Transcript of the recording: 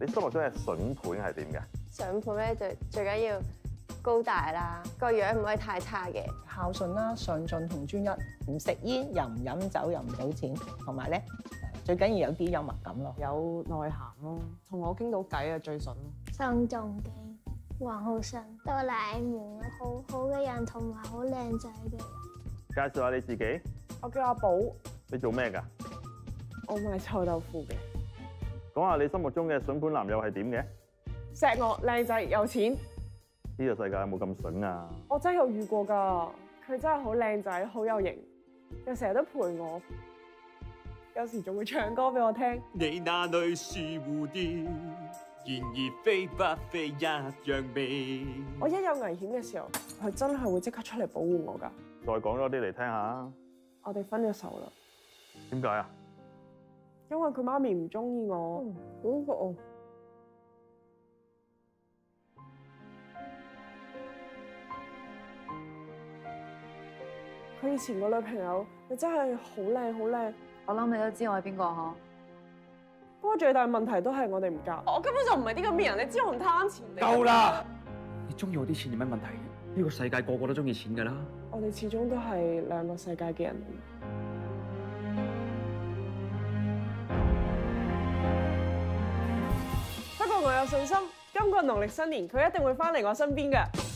你心目中嘅筍盤係點嘅？筍盤咧最最緊要高大啦，個樣唔可以太差嘅。孝順啦、上進同專一，唔食煙又唔飲酒又唔賭錢，同埋咧最緊要有啲幽默感咯。有內涵咯，同我傾到偈啊最筍咯。宋仲基、黃浩信、哆啦 A 夢，好好嘅人同埋好靚仔嘅人。介紹下你自己，我叫阿寶，你做咩㗎？我賣臭豆腐嘅。講下你心目中嘅筍盤男友係點嘅？錫我靚仔有錢，呢個世界有冇咁筍啊？我真係有遇過㗎。佢真係好靚仔，好有型，又成日都陪我，有時仲會唱歌俾我聽。你那裏是蝴蝶，然而飛不飛一樣美。我一有危險嘅時候，佢真係會即刻出嚟保護我㗎。再講多啲嚟聽下，我哋分咗手啦，點解啊？因為佢媽咪唔中意我。嗰個佢以前個女朋友，你真係好靚好靚。我諗你都知我係邊個嗬？不過最大問題都係我哋唔夾。我根本就唔係啲咁嘅人，你知我唔貪錢。夠啦！你中意我啲錢有咩問題？呢個世界個個都中意錢㗎啦。我哋始終都係兩個世界嘅人。我有信心，今个农历新年佢一定会翻嚟我身边嘅。